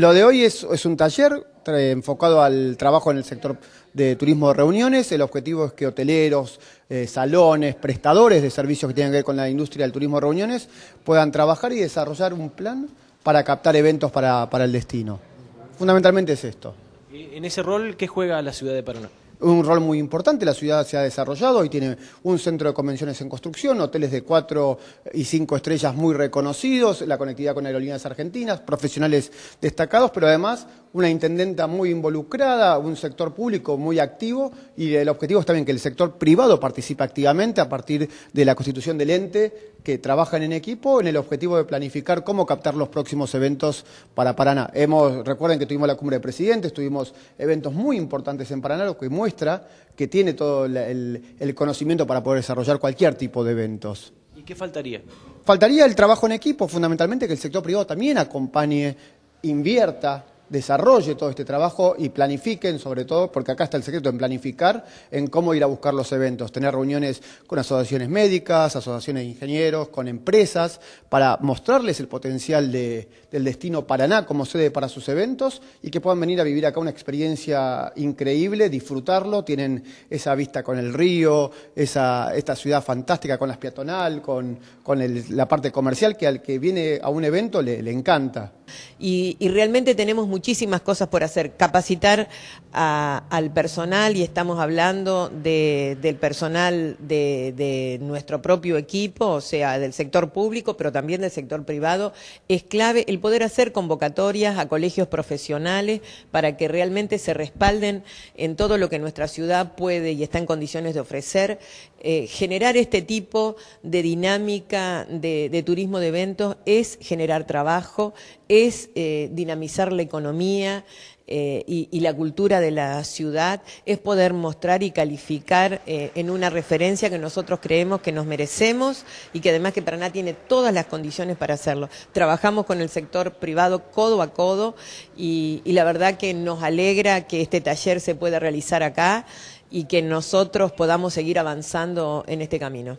Lo de hoy es, un taller enfocado al trabajo en el sector de turismo de reuniones. El objetivo es que hoteleros, eh, salones, prestadores de servicios que tienen que ver con la industria del turismo de reuniones puedan trabajar y desarrollar un plan para captar eventos para, para el destino. Fundamentalmente es esto. ¿En ese rol qué juega la ciudad de Paraná? Un rol muy importante. La ciudad se ha desarrollado y tiene un centro de convenciones en construcción, hoteles de cuatro y cinco estrellas muy reconocidos, la conectividad con aerolíneas argentinas, profesionales destacados, pero además una intendenta muy involucrada, un sector público muy activo y el objetivo es también que el sector privado participe activamente a partir de la constitución del ente que trabajan en equipo en el objetivo de planificar cómo captar los próximos eventos para Paraná. Hemos, recuerden que tuvimos la cumbre de presidentes, tuvimos eventos muy importantes en Paraná, lo que muestra que tiene todo el conocimiento para poder desarrollar cualquier tipo de eventos. ¿Y qué faltaría? Faltaría el trabajo en equipo, fundamentalmente que el sector privado también acompañe, invierta desarrolle todo este trabajo y planifiquen, sobre todo, porque acá está el secreto en planificar, en cómo ir a buscar los eventos, tener reuniones con asociaciones médicas, asociaciones de ingenieros, con empresas, para mostrarles el potencial del destino Paraná como sede para sus eventos y que puedan venir a vivir acá una experiencia increíble, disfrutarlo, tienen esa vista con el río, esa, esta ciudad fantástica con la peatonal, con, con la parte comercial, que al que viene a un evento le encanta. Y, y realmente tenemos muchísimas cosas por hacer. Capacitar al personal, y estamos hablando del personal de, nuestro propio equipo, o sea, del sector público, pero también del sector privado, es clave el poder hacer convocatorias a colegios profesionales para que realmente se respalden en todo lo que nuestra ciudad puede y está en condiciones de ofrecer. Eh, generar este tipo de dinámica de, turismo de eventos es generar trabajo, es eh, dinamizar la economía eh, y, la cultura de la ciudad es poder mostrar y calificar eh, en una referencia que nosotros creemos que nos merecemos y que además que Paraná tiene todas las condiciones para hacerlo. Trabajamos con el sector privado codo a codo y, y la verdad que nos alegra que este taller se pueda realizar acá y que nosotros podamos seguir avanzando en este camino.